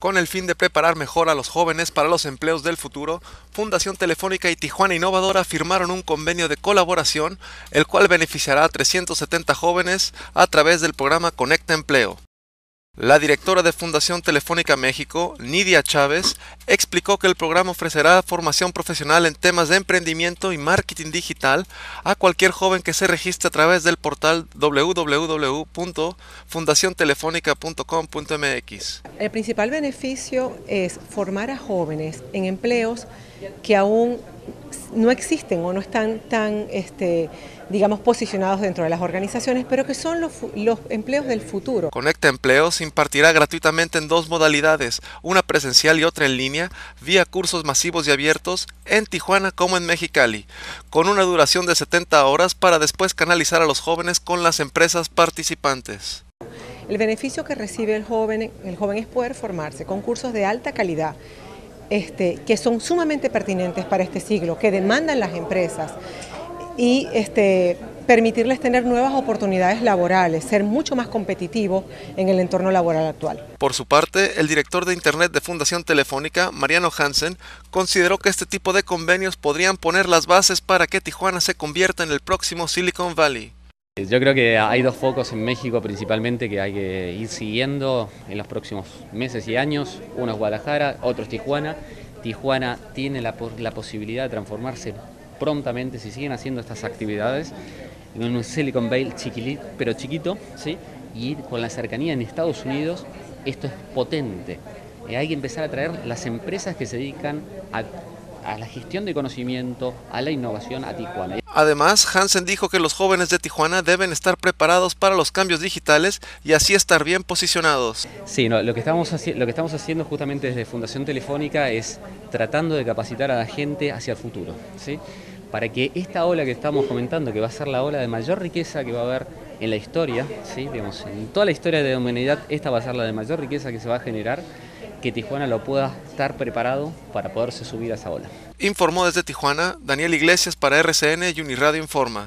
Con el fin de preparar mejor a los jóvenes para los empleos del futuro, Fundación Telefónica y Tijuana Innovadora firmaron un convenio de colaboración, el cual beneficiará a 370 jóvenes a través del programa Conecta Empleo. La directora de Fundación Telefónica México, Nidia Chávez, explicó que el programa ofrecerá formación profesional en temas de emprendimiento y marketing digital a cualquier joven que se registre a través del portal www.fundaciontelefónica.com.mx. El principal beneficio es formar a jóvenes en empleos que aún no existen o no están tan, este, digamos, posicionados dentro de las organizaciones, pero que son los, los, empleos del futuro. Conecta Empleos impartirá gratuitamente en dos modalidades, una presencial y otra en línea, vía cursos masivos y abiertos en Tijuana como en Mexicali, con una duración de 70 horas para después canalizar a los jóvenes con las empresas participantes. El beneficio que recibe el joven, el joven es poder formarse con cursos de alta calidad este, que son sumamente pertinentes para este siglo, que demandan las empresas y este, permitirles tener nuevas oportunidades laborales, ser mucho más competitivos en el entorno laboral actual. Por su parte, el director de Internet de Fundación Telefónica, Mariano Hansen, consideró que este tipo de convenios podrían poner las bases para que Tijuana se convierta en el próximo Silicon Valley. Yo creo que hay dos focos en México principalmente que hay que ir siguiendo en los próximos meses y años. Uno es Guadalajara, otro es Tijuana. Tijuana tiene la, la posibilidad de transformarse prontamente, si siguen haciendo estas actividades, en un Silicon Valley chiquilito, pero chiquito, ¿sí? y con la cercanía en Estados Unidos, esto es potente. Eh, hay que empezar a traer las empresas que se dedican a a la gestión de conocimiento, a la innovación a Tijuana. Además, Hansen dijo que los jóvenes de Tijuana deben estar preparados para los cambios digitales y así estar bien posicionados. Sí, no, lo, que estamos lo que estamos haciendo justamente desde Fundación Telefónica es tratando de capacitar a la gente hacia el futuro, ¿sí? para que esta ola que estamos comentando, que va a ser la ola de mayor riqueza que va a haber en la historia, ¿sí? Digamos, en toda la historia de la humanidad, esta va a ser la de mayor riqueza que se va a generar, que Tijuana lo pueda estar preparado para poderse subir a esa ola. Informó desde Tijuana Daniel Iglesias para RCN y Uniradio Informa.